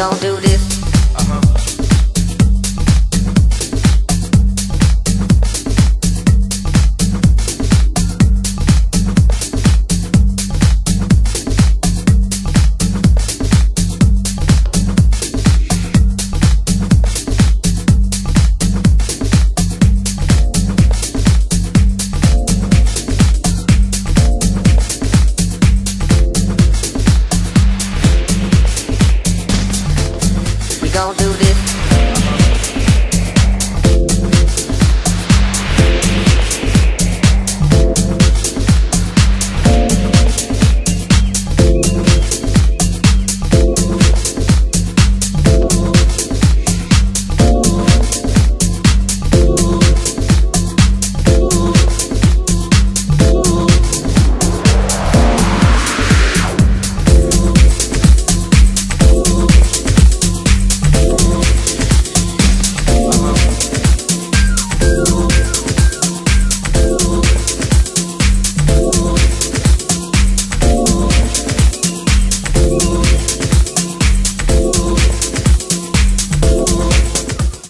gon' do this. Gon' do this.